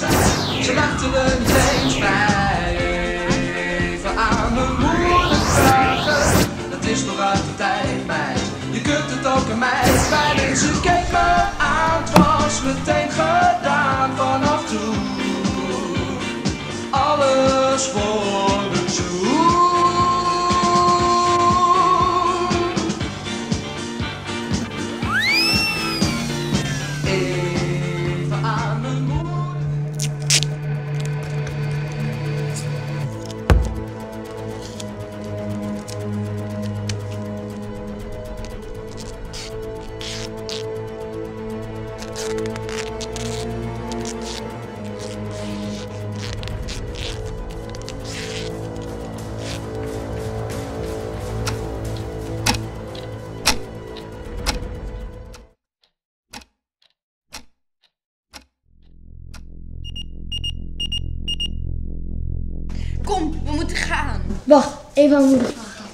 nonsense. Afternoon. Kom, we moeten gaan. Wacht, even aan moeder vragen.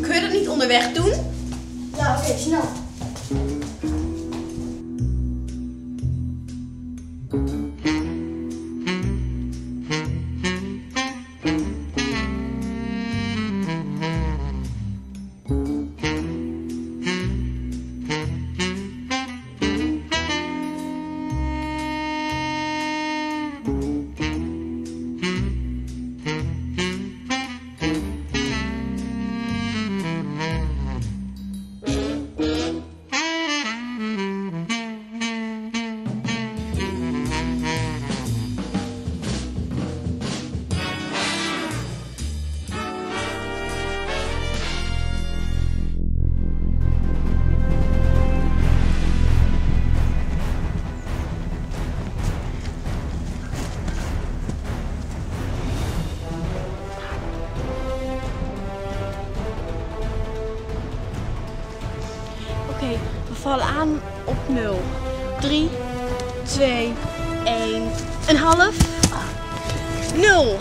Kun je dat niet onderweg doen? Ja, oké, snel. Oké, we vallen aan op 0. 3, 2, 1, een half. 0.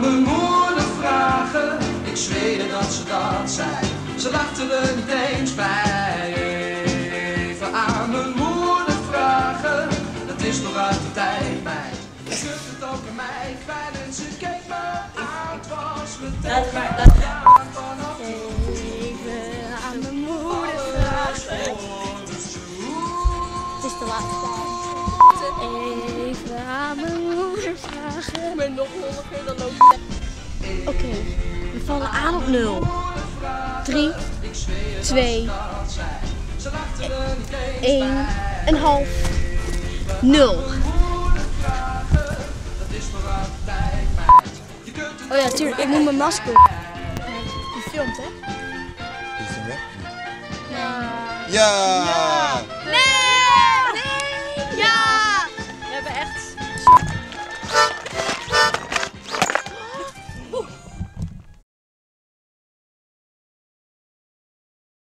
Mijn moeder vragen. Ik zweer dat ze dat zei. Ze lachten er niet eens bij. Even aan mijn Laat maar, laat. Vanaf Even aan mijn moeder vragen. Het is de laatste tijd. Even aan mijn moeder vragen. Maar nog lolliger dan ook. Oké, we vallen aan op 0. 3, 2, 1, een half. 0. Oh ja, tuurlijk. Ik moet mijn masker. Je filmt, hè? Is het weg? Ja! Nee!